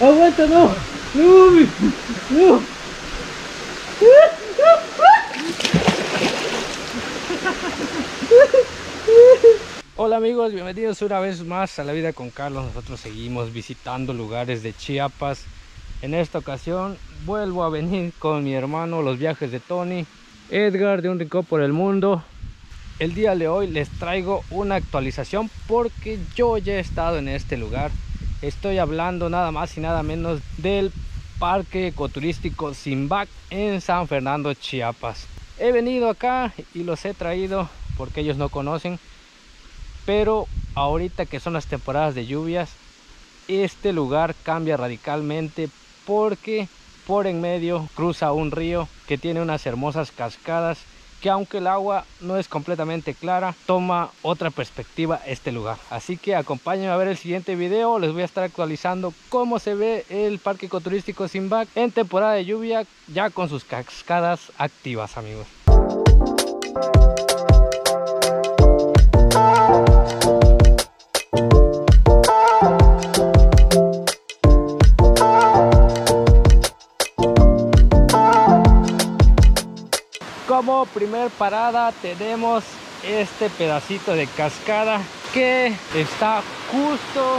Aguanta, no. No, mi- no. Hola amigos, bienvenidos una vez más a La Vida con Carlos. Nosotros seguimos visitando lugares de Chiapas. En esta ocasión vuelvo a venir con mi hermano Los Viajes de Tony, Edgar de Un Rincón por el Mundo. El día de hoy les traigo una actualización porque yo ya he estado en este lugar. Estoy hablando nada más y nada menos del Parque Ecoturístico Simbac en San Fernando, Chiapas. He venido acá y los he traído porque ellos no conocen pero ahorita que son las temporadas de lluvias este lugar cambia radicalmente porque por en medio cruza un río que tiene unas hermosas cascadas que aunque el agua no es completamente clara toma otra perspectiva este lugar. Así que acompáñenme a ver el siguiente video. Les voy a estar actualizando cómo se ve el parque ecoturístico Simbac en temporada de lluvia ya con sus cascadas activas amigos Como primer parada tenemos este pedacito de cascada que está justo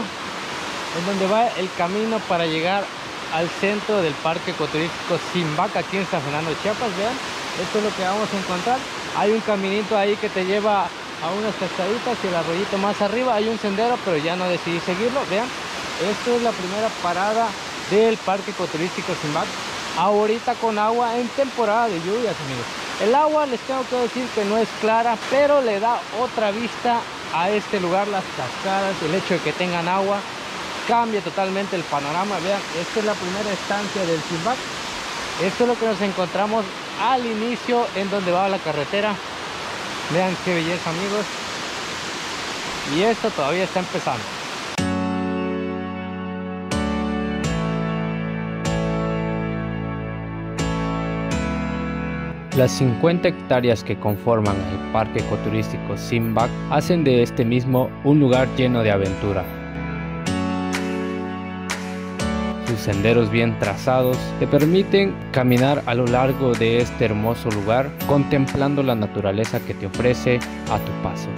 en donde va el camino para llegar al centro del parque ecoturístico Simbac aquí en San Fernando Chiapas. Vean, esto es lo que vamos a encontrar. Hay un caminito ahí que te lleva a unas cascaditas y el arroyito más arriba. Hay un sendero, pero ya no decidí seguirlo. Vean, esto es la primera parada del parque ecoturístico Simbac. Ahorita con agua en temporada de lluvias, amigos. El agua les tengo que decir que no es clara, pero le da otra vista a este lugar, las cascadas, el hecho de que tengan agua, cambia totalmente el panorama. Vean, esta es la primera estancia del Simbac. Esto es lo que nos encontramos al inicio en donde va la carretera. Vean qué belleza, amigos. Y esto todavía está empezando. Las 50 hectáreas que conforman el parque ecoturístico Simbac hacen de este mismo un lugar lleno de aventura. Sus senderos bien trazados te permiten caminar a lo largo de este hermoso lugar contemplando la naturaleza que te ofrece a tu paso.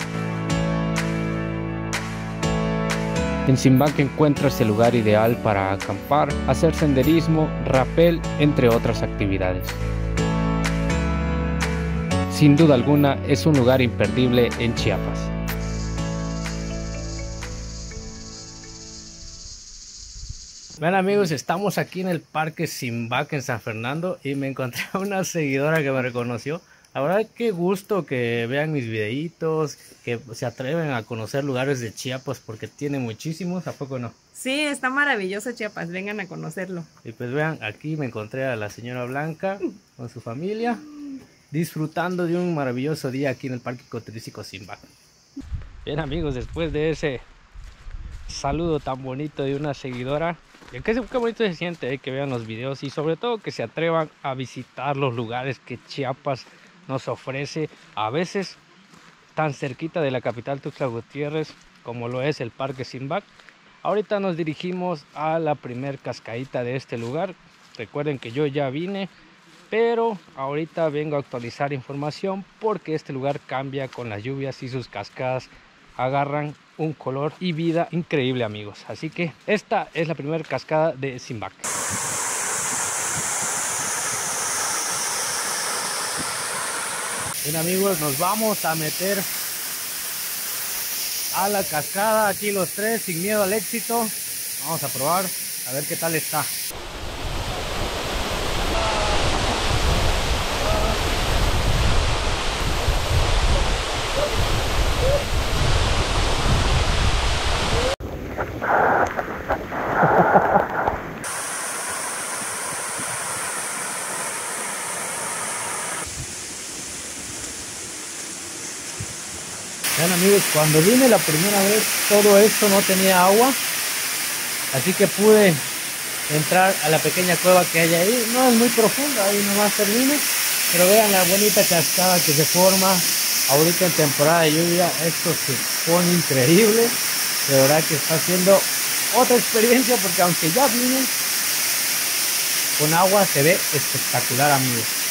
En Simbac encuentras el lugar ideal para acampar, hacer senderismo, rapel, entre otras actividades. Sin duda alguna es un lugar imperdible en Chiapas. Bueno amigos, estamos aquí en el Parque Simbac en San Fernando y me encontré a una seguidora que me reconoció. La verdad qué gusto que vean mis videitos, que se atreven a conocer lugares de Chiapas porque tiene muchísimos, ¿a poco no? Sí, está maravilloso Chiapas, vengan a conocerlo. Y pues vean, aquí me encontré a la señora Blanca con su familia disfrutando de un maravilloso día aquí en el Parque Ecoturístico Simbac. Bien amigos, después de ese saludo tan bonito de una seguidora, qué, qué bonito se siente eh, que vean los videos y sobre todo que se atrevan a visitar los lugares que Chiapas nos ofrece, a veces tan cerquita de la capital Tuxtla Gutiérrez como lo es el Parque Simbac. Ahorita nos dirigimos a la primer cascadita de este lugar. Recuerden que yo ya vine, pero ahorita vengo a actualizar información porque este lugar cambia con las lluvias y sus cascadas agarran un color y vida increíble amigos. Así que esta es la primera cascada de Simbac bien amigos nos vamos a meter a la cascada. Aquí los tres sin miedo al éxito. Vamos a probar a ver qué tal está Vean amigos, cuando vine la primera vez todo esto no tenía agua, así que pude entrar a la pequeña cueva que hay ahí. No es muy profunda, ahí nomás termino, pero vean la bonita cascada que se forma ahorita en temporada de lluvia. Esto se pone increíble, de verdad que está haciendo otra experiencia porque aunque ya vine con agua se ve espectacular amigos.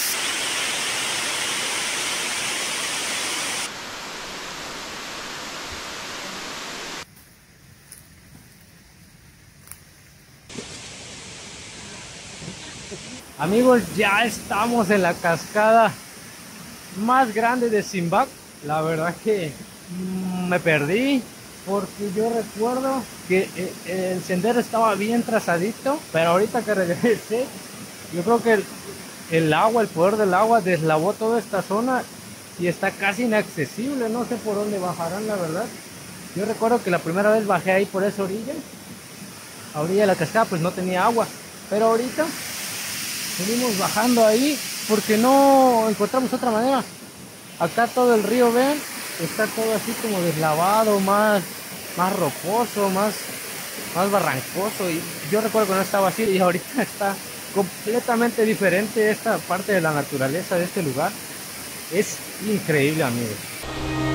Amigos, ya estamos en la cascada más grande de Simbab. La verdad que me perdí porque yo recuerdo que eh, el sendero estaba bien trazadito, pero ahorita que regresé, yo creo que el, agua, el poder del agua deslavó toda esta zona y está casi inaccesible. No sé por dónde bajarán, la verdad. Yo recuerdo que la primera vez bajé ahí por esa orilla. A orilla de la cascada pues no tenía agua, pero ahorita Seguimos bajando ahí porque no encontramos otra manera. Acá todo el río, ven, está todo así como deslavado, más, más rocoso, más, más barrancoso. Y yo recuerdo que no estaba así y ahorita está completamente diferente esta parte de la naturaleza de este lugar. Es increíble, amigos.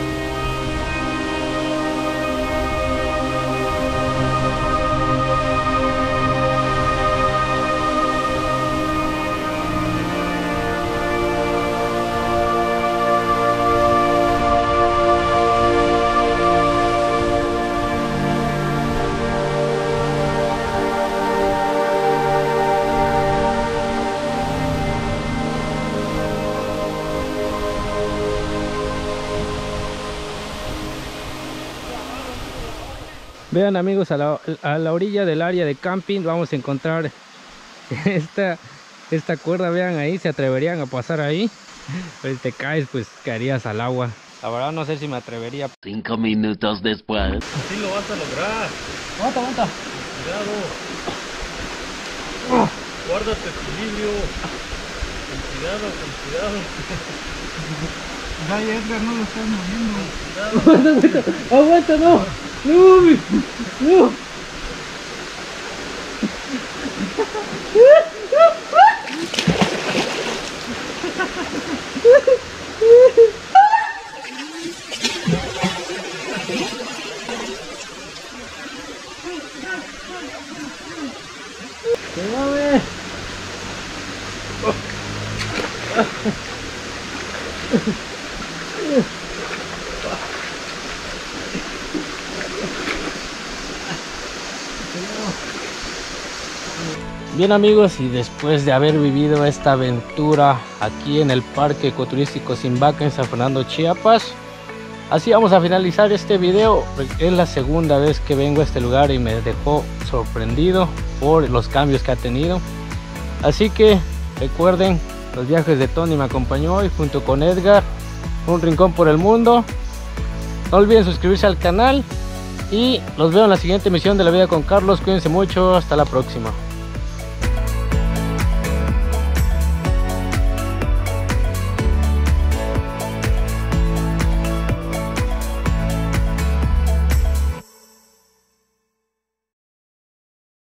Vean amigos, a la, orilla del área de camping vamos a encontrar esta, esta cuerda, vean ahí, se atreverían a pasar ahí. Pues te caes, pues caerías al agua. La verdad no sé si me atrevería. Cinco minutos después. Sí lo vas a lograr. Aguanta, aguanta. Cuidado. Guarda tu equilibrio. Con cuidado, con cuidado. Ay, Edgar, no lo estás moviendo. Cuidado. aguanta, no. No, no. Bien amigos y después de haber vivido esta aventura aquí en el Parque Ecoturístico Simbaca en San Fernando, Chiapas Así vamos a finalizar este video, es la segunda vez que vengo a este lugar y me dejó sorprendido por los cambios que ha tenido. Así que recuerden, los viajes de Tony me acompañó hoy junto con Edgar, un rincón por el mundo. No olviden suscribirse al canal y los veo en la siguiente emisión de La Vida con Carlos, cuídense mucho, hasta la próxima